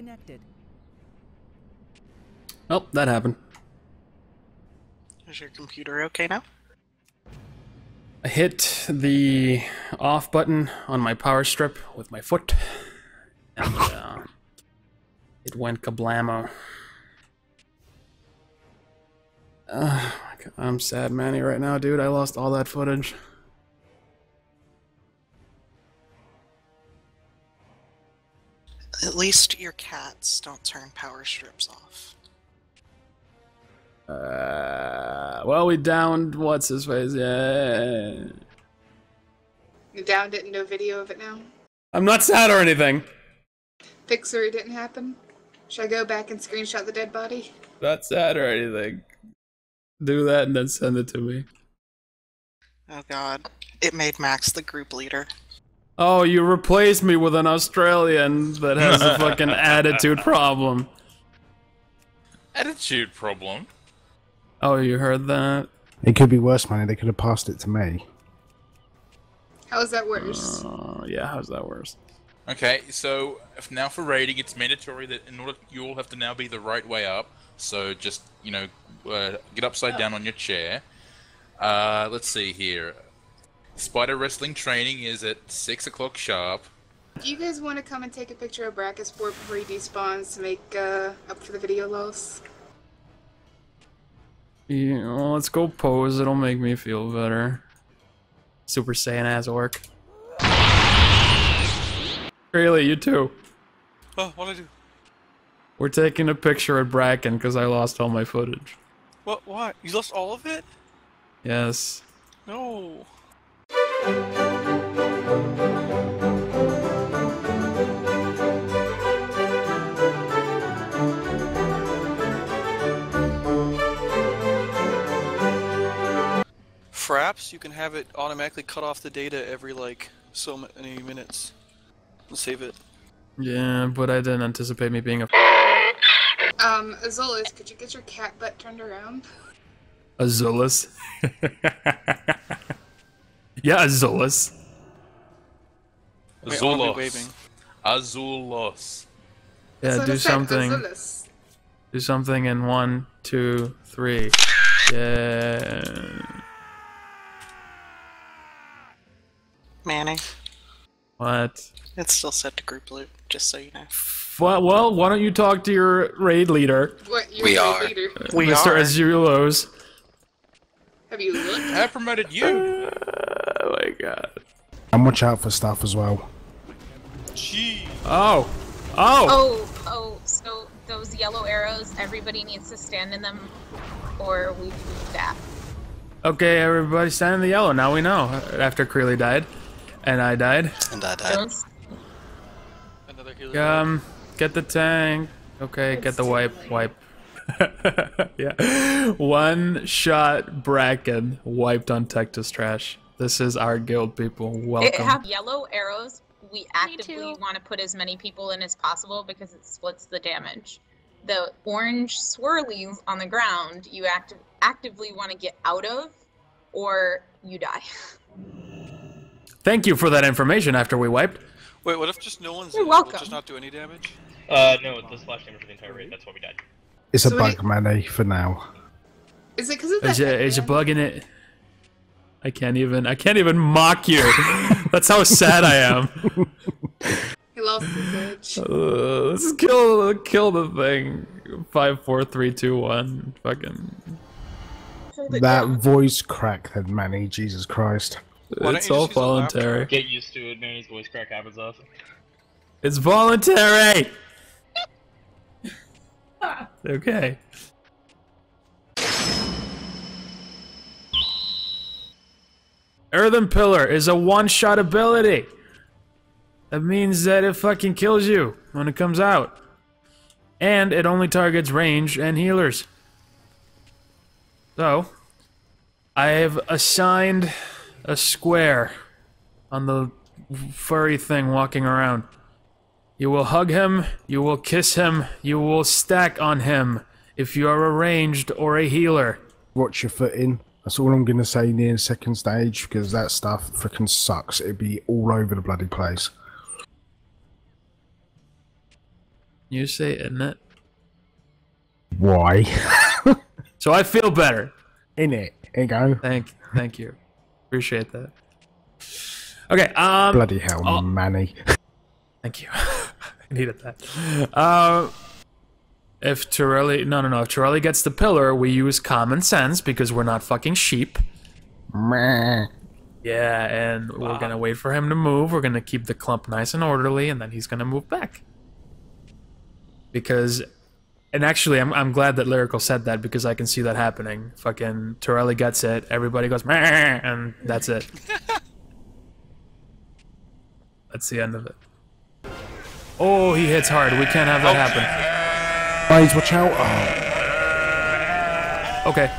Connected. Oh, that happened. Is your computer okay now? I hit the off button on my power strip with my foot, and uh, it went kablamo. Uh, I'm sad, Manny, right now, dude. I lost all that footage. Least your cats don't turn power strips off. Uh, well, we downed what's his face. Yeah. You downed it into a video of it now? I'm not sad or anything. Fixery didn't happen? Should I go back and screenshot the dead body? Not sad or anything. Do that and then send it to me. Oh god. It made Max the group leader. Oh, you replaced me with an Australian that has a fucking attitude problem. Attitude problem. Oh, you heard that? It could be worse, man. They could have passed it to me. How is that worse? Oh, yeah, how's that worse? Okay, so if now for raiding, it's mandatory that in order you all have to now be the right way up. So just you know, uh, get upside down on your chair. Uh, let's see here. Spider wrestling training is at six o'clock sharp. Do you guys want to come and take a picture of Brackenspore before he despawns to make uh, up for the video loss? Yeah, well, let's go pose. It'll make me feel better. Super Saiyan ass orc. Really, you too. Oh, what'd I do? We're taking a picture at Bracken because I lost all my footage. What? What? You lost all of it? Yes. No. Fraps, you can have it automatically cut off the data every like so many minutes. And save it. Yeah, but I didn't anticipate me being a Um, Azolis, could you get your cat butt turned around? Azulus. yeah, Azulus. Wait, I'll Azulos. Azulos. Yeah, So do something. Azulis. Do something in one, two, three. Yeah. Manny, What? it's still set to group loot, just so you know. Well, well, why don't you talk to your raid leader, What? You're We the are. leader. We Mr. are. Azulos? Have you looked? I promoted you. Oh my god. And watch out for stuff as well. Gee. Oh. Oh. Oh, oh, so those yellow arrows, everybody needs to stand in them or we lose that. Okay, everybody stand in the yellow. Now we know. After Creeley died, and I died. And I died. Don't Another. Um, get the tank. Okay, get the wipe. Wipe. yeah. One shot Bracken wiped on Tectus trash. This is our guild, people. Welcome. It have yellow arrows. We actively want to put as many people in as possible because it splits the damage. The orange swirlies on the ground, you act- actively want to get out of, or you die. Thank you for that information after we wiped. Wait, what if just no one's You're in it? Will welcome. just not do any damage? Uh, no, the does splash damage for the entire raid. That's why we died. It's a So bug, it- Manny, for now. Is it because of that? Is a, is a bug in it? I can't even. I can't even mock you. That's how sad I am. He lost his edge. Uh, let's kill kill the thing. Five, four, three, two, one. Fucking. That down. voice crack, then, Manny. Jesus Christ. Why It's all just use a laptop? voluntary. Get used to it, Manny's voice crack happens often. It's voluntary. okay. Earthen Pillar is a one-shot ability. That means that it fucking kills you when it comes out. And it only targets range and healers. So, I have assigned a square on the furry thing walking around. You will hug him, you will kiss him, you will stack on him if you are a ranged or a healer. Watch your foot in. That's all I'm going to say near the second stage, because that stuff freaking sucks. It'd be all over the bloody place. You say it. Why? So I feel better. In it. There you go. Thank, thank you. Appreciate that. Okay. Um. Bloody hell, oh. Manny. Thank you. I needed that. Uh, if Torelli, no, no, no. If Torelli gets the pillar, we use common sense because we're not fucking sheep. Meh. Yeah, and we're gonna wait for him to move. We're gonna keep the clump nice and orderly, and then he's gonna move back. Because, and actually, I'm I'm glad that Lyrical said that because I can see that happening. Fucking Torelli gets it. Everybody goes, "Meh," and that's it. that's the end of it. Oh, he hits hard. We can't have that happen. Blaze, watch out. Oh, Okay.